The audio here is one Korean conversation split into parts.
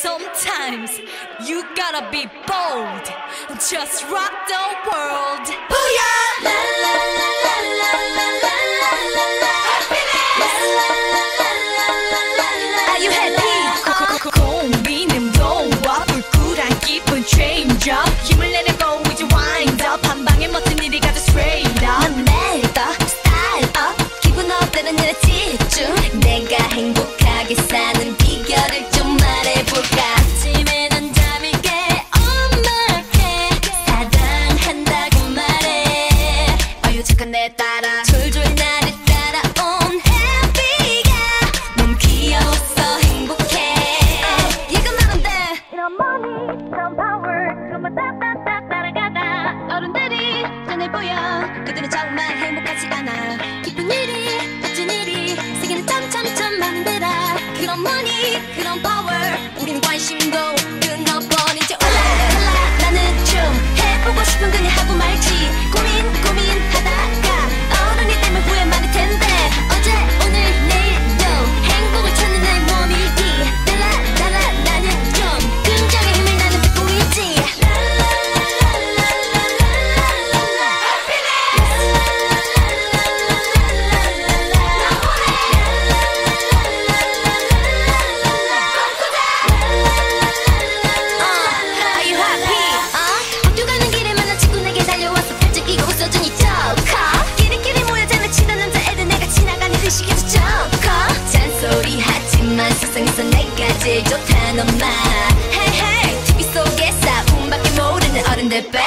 Sometimes you gotta be bold. Just rock the world. Booyah! La, la, la. 노래 따라 줄줄 날에 따라온 해비가 너무 귀여웠어 행복해. 이건 나는데 이런 머니 이런 파워 그만 따따따 따라가다 어른들이 눈에 보여. 그들은 정말 행복하지 않아. 기쁜 일이 멋진 일이 세계는 참참참 많은데라 그런 머니 그런 파워 우린 관심도 끊어버 제일 넌마 Hey hey TV 속의 싸움밖에 모르는 어른들 배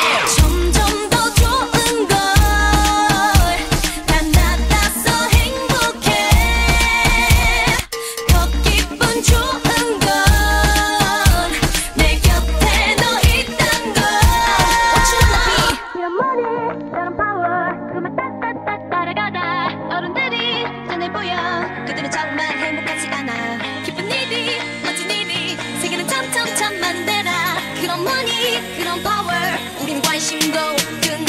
그런 money 그런 power. 우린 관심도 끊